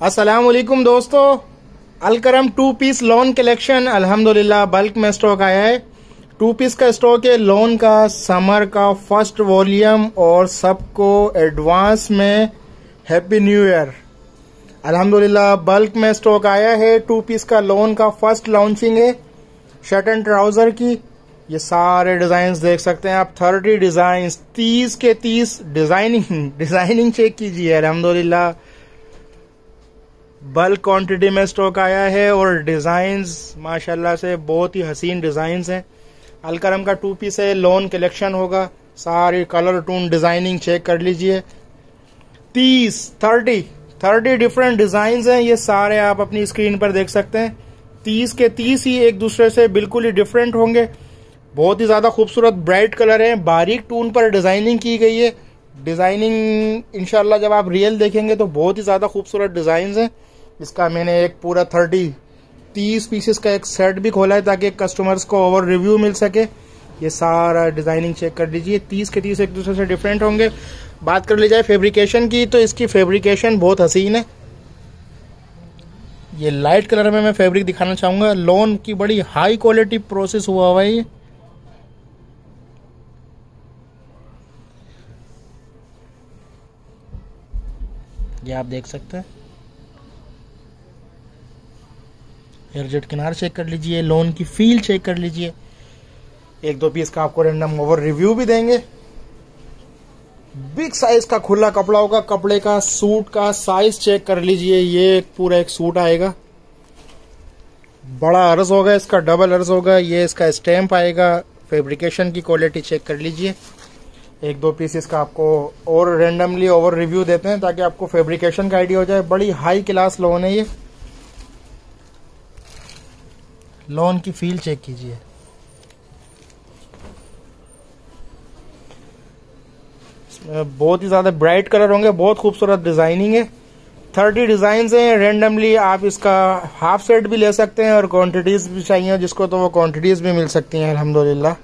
वालेकुम दोस्तों। Alkaram two piece lawn collection अल्हम्दुलिल्लाह बल्क में स्टॉक आया है। टू पीस का स्टॉक है लोन का समर का फ़र्स्ट वॉल्यूम और सबको एडवांस में हैप्पी न्यू ईयर अल्हम्दुलिल्लाह बल्क में स्टॉक आया है। टू पीस का लोन का फ़र्स्ट लॉन्चिंग है शर्ट एंड ट्राउज़र की। ये सारे डिज़ाइन देख सकते हैं आप। थर्टी डिज़ाइन तीस के तीस डिज़ाइनिंग डिज़ाइनिंग चेक कीजिए अल्हम्दुलिल्लाह बल्क क्वांटिटी में स्टॉक आया है और डिजाइन्स माशाल्लाह से बहुत ही हसीन डिजाइन्स हैं। अलकरम का टू पीस है लोन कलेक्शन होगा। सारी कलर टून डिज़ाइनिंग चेक कर लीजिए। तीस थर्टी थर्टी डिफरेंट डिज़ाइन हैं, ये सारे आप अपनी स्क्रीन पर देख सकते हैं। तीस के तीस ही एक दूसरे से बिल्कुल ही डिफरेंट होंगे। बहुत ही ज़्यादा खूबसूरत ब्राइट कलर है, बारीक टून पर डिज़ाइनिंग की गई है। डिज़ाइनिंग इनशाला जब आप रियल देखेंगे तो बहुत ही ज़्यादा खूबसूरत डिज़ाइन हैं। इसका मैंने एक पूरा थर्टी, तीस पीसेस का एक सेट भी खोला है ताकि कस्टमर्स को ओवर रिव्यू मिल सके। ये सारा डिज़ाइनिंग चेक कर लीजिए तीस के तीस एक दूसरे से डिफरेंट होंगे। बात कर ली जाए फेब्रिकेशन की तो इसकी फेब्रिकेशन बहुत हसीन है। ये लाइट कलर में मैं फैब्रिक दिखाना चाहूँगा। लोन की बड़ी हाई क्वालिटी प्रोसेस हुआ हुआ है ये। ये आप देख सकते हैं। एयरजेट किनार चेक कर लीजिए लोन की फील चेक कर लीजिए। एक दो पीस का आपको रेंडम ओवर रिव्यू भी देंगे। बिग साइज़ का खुला कपड़ा होगा, कपड़े का सूट का साइज़ चेक कर लीजिए, ये पूरा एक सूट आएगा। बड़ा अर्ज़ होगा, इसका डबल अर्ज़ होगा, ये इसका स्टैम्प आएगा फेब्रिकेशन की क्वालिटी चेक कर लीजिए। एक दो पीस इसका आपको और रेंडमली ओवर रिव्यू देते हैं, ताकि आपको फेब्रिकेशन का आइडिया हो जाए। बड़ी हाई क्लास लोन है ये। लोन की फील चेक कीजिए। बहुत ही ज़्यादा ब्राइट कलर होंगे, बहुत खूबसूरत डिज़ाइनिंग है। थर्टी डिज़ाइन हैं रेंडमली आप इसका हाफ़ सेट भी ले सकते हैं और क्वांटिटीज़ भी चाहिए, जिसको तो वो क्वांटिटीज़ भी मिल सकती हैं, अल्हम्दुलिल्लाह।